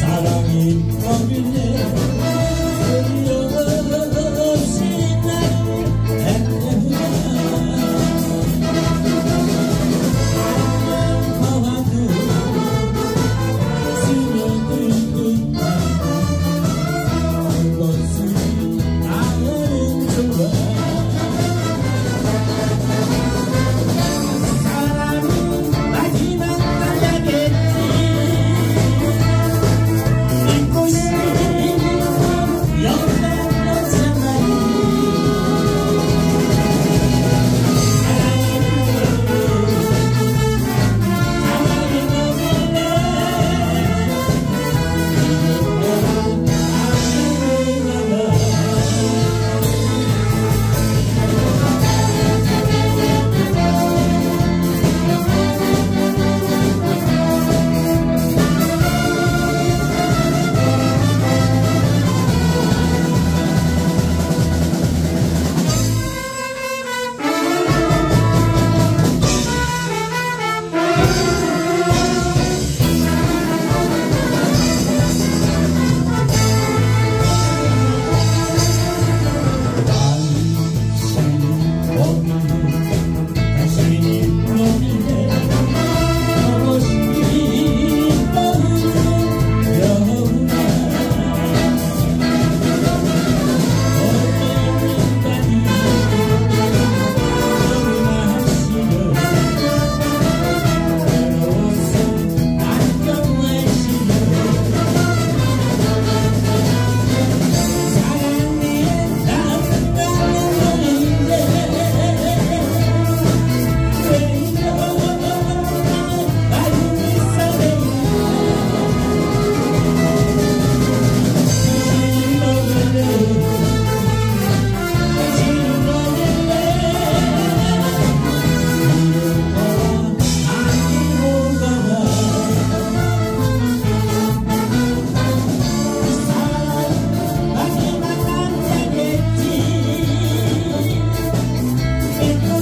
Salam in simple.